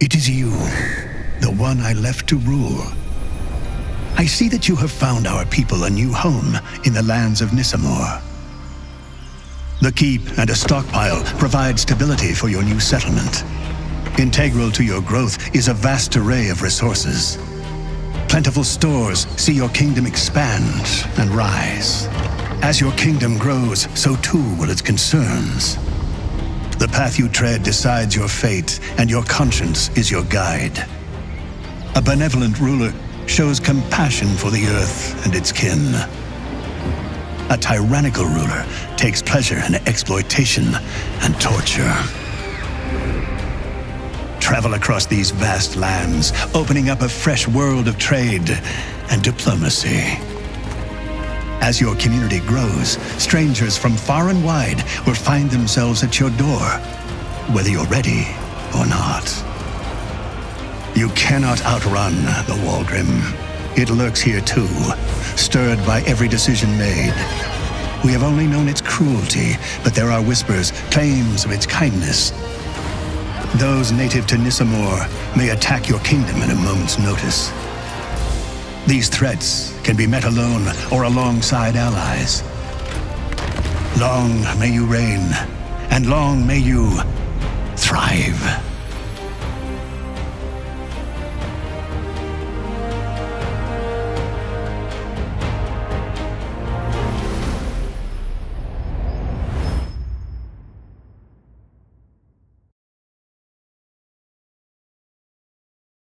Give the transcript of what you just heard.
It is you, the one I left to rule. I see that you have found our people a new home in the lands of Nysamor. The keep and a stockpile provide stability for your new settlement. Integral to your growth is a vast array of resources. Plentiful stores see your kingdom expand and rise. As your kingdom grows, so too will its concerns. The path you tread decides your fate, and your conscience is your guide. A benevolent ruler shows compassion for the earth and its kin. A tyrannical ruler takes pleasure in exploitation and torture. Travel across these vast lands, opening up a fresh world of trade and diplomacy. As your community grows, strangers from far and wide will find themselves at your door, whether you're ready or not. You cannot outrun the Waldrim. It lurks here too, stirred by every decision made. We have only known its cruelty, but there are whispers, claims of its kindness. Those native to Nysamor may attack your kingdom at a moment's notice. These threats can be met alone or alongside allies. Long may you reign, and long may you thrive.